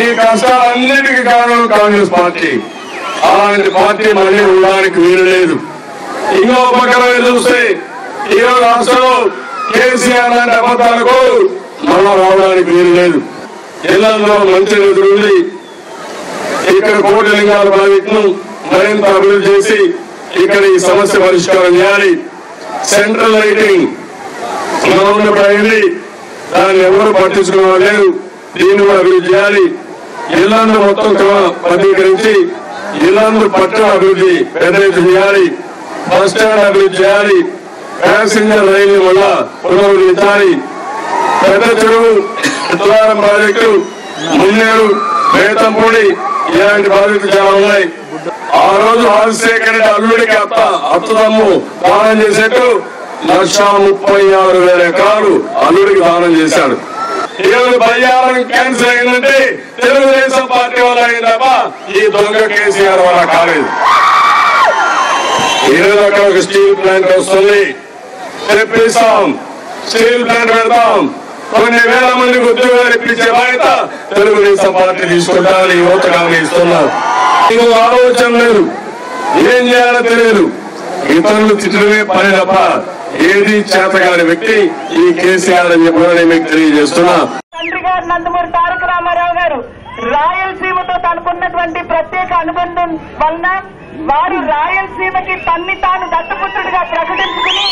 కష్టాలన్నిటికీ కారణం కాంగ్రెస్ పార్టీ. అలాంటి పార్టీ మళ్ళీ ఉండడానికి వీలు లేదు. ఇంకో పక్కన చూస్తే ఈరోజు రాష్ట్రంలో కేసీఆర్ లాంటి అబద్ధాలకు మళ్ళా రావడానికి వీలు లేదు. ఇళ్ళలో మంచి నిధులుంది ఇక్కడ కోటిలింగాల ప్రాజెక్టును మరింత అభివృద్ధి చేసి ఇక్కడ ఈ సమస్య పరిష్కారం చేయాలి. Central lighting. గవర్నమెంట్ అయింది దాన్ని ఎవరు పట్టించుకునే లేదు దీన్ని కూడా అభివృద్ధి చేయాలి. ఇళ్ళను మొత్తం క్రమ- క్రమీకరించి ఇళ్ళను పట్టణ అభివృద్ధి పెద్ద ఎత్తున చేయాలి. బస్ స్టాండ్ అభివృద్ధి చేయాలి. ప్యాసింజర్ రైలు వల్ల పునరుద్ధరించాలి పెద్ద చెరువు తులారం ప్రాజెక్టు మున్నేరు బేతంపూడి ఇలాంటి ప్రాజెక్టులు చాలా ఉన్నాయి. ఆ రోజు రాజశేఖర్ రెడ్డి అల్లుడికి అత్త అత్తదమ్ము దానం చేసేట్టు లక్ష ముప్పై ఆరు వేల ఎకరాలు అల్లుడికి దానం చేశాడు. ఈరోజు బయ్యారం క్యాన్సిల్ అయిందంటే తెలుగుదేశం పార్టీ వల్ల అయింది తప్ప ఈ దొంగ కేసీఆర్ వల్ల కాలేదు. ఈరోజు అక్కడ ఒక స్టీల్ ప్లాంట్ వస్తుంది. తెప్పిస్తాం. స్టీల్ ప్లాంట్ పెడతాం. కొన్ని వేల మందికి ఉద్యోగాలు ఇప్పించే బాధ్యత తెలుగుదేశం పార్టీ తీసుకుంటారని యువత కానీ ఇస్తున్నారు. ఇంకొక ఆలోచన లేదు. ఏం చేయాలో తెలియదు. ఇతరులు తిట్టడమే పని తప్ప ఏది చేతగాని వ్యక్తి ఈ కేసీఆర్ అని చెప్పాలని మీకు తెలియజేస్తున్నా. తండ్రి గారు నందమూరి తారక రామారావు గారు రాయలసీమతో తనకున్నటువంటి ప్రత్యేక అనుబంధం వలన వారు రాయలసీమకి తన్ని తాను దత్తపుత్రుడిగా ప్రకటించుకుని